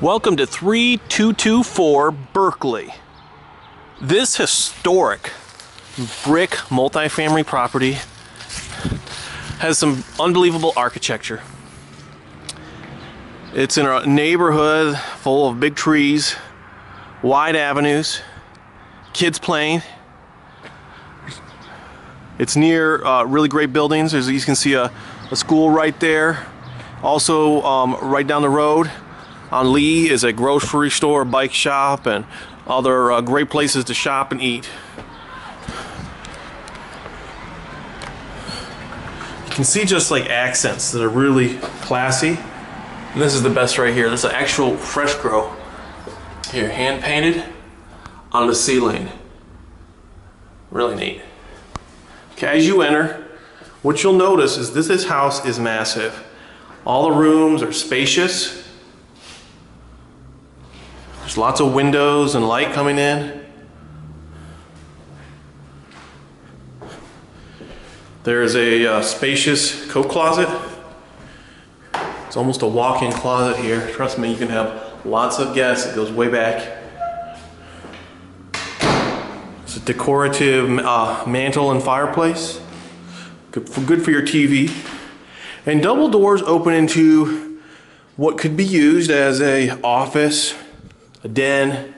Welcome to 3224 Berkeley. This historic brick multifamily property has some unbelievable architecture. It's in a neighborhood full of big trees, wide avenues, kids playing. It's near uh, really great buildings. As you can see a, a school right there. Also, um, right down the road on Lee is a grocery store, bike shop, and other uh, great places to shop and eat. You can see just like accents that are really classy. And this is the best right here. This is an actual fresco. Here, hand painted on the ceiling. Really neat. Okay, as you enter, what you'll notice is this, this house is massive. All the rooms are spacious. There's lots of windows and light coming in. There's a uh, spacious coat closet. It's almost a walk-in closet here. Trust me, you can have lots of guests. It goes way back. It's a decorative uh, mantle and fireplace. Good for, good for your TV. And double doors open into what could be used as a office, a den,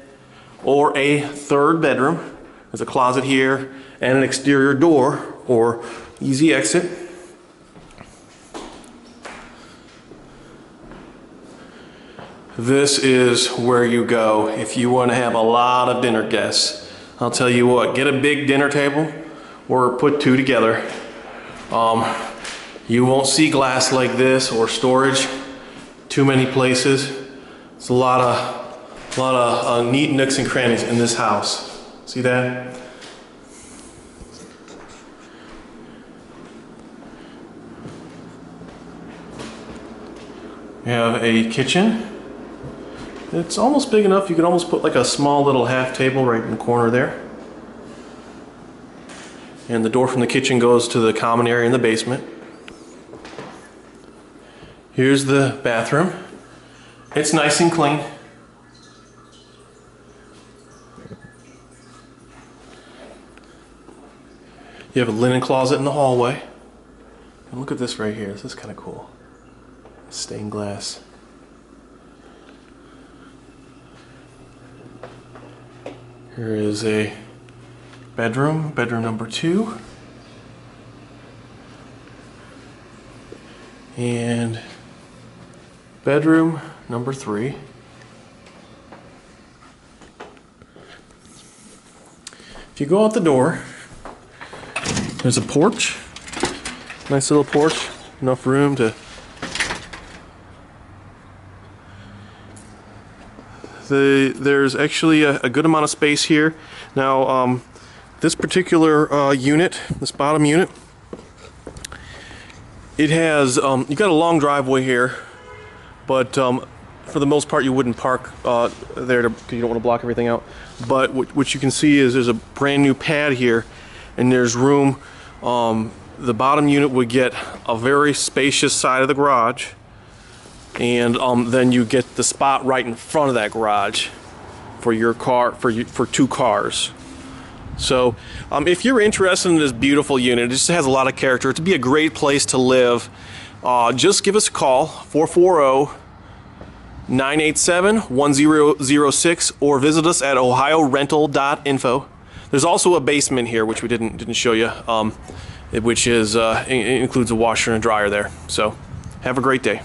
or a third bedroom. There's a closet here and an exterior door or easy exit. This is where you go if you want to have a lot of dinner guests. I'll tell you what, get a big dinner table or put two together. Um, you won't see glass like this or storage too many places. It's a lot of, a lot of uh, neat nooks and crannies in this house. See that? You have a kitchen. It's almost big enough you could almost put like a small little half table right in the corner there. And the door from the kitchen goes to the common area in the basement. Here's the bathroom. It's nice and clean. You have a linen closet in the hallway. And look at this right here. This is kind of cool. Stained glass. Here is a bedroom, bedroom number two. And bedroom number three. If you go out the door, there's a porch. Nice little porch, enough room to the there's actually a, a, good amount of space here. Now, um, this particular uh, unit, this bottom unit, it has, um, you got a long driveway here, but um, for the most part you wouldn't park uh, there because you don't want to block everything out. But what, what, you can see is there's a brand new pad here and there's room. Um, the bottom unit would get a very spacious side of the garage and um, then you get the spot right in front of that garage for your car for you, for two cars. So um, if you're interested in this beautiful unit, it just has a lot of character. It'd be a great place to live. Uh, just give us a call 440 987 1006 or visit us at ohiorental.info. There's also a basement here, which we didn't didn't show you, um, which is uh, includes a washer and a dryer there. So have a great day.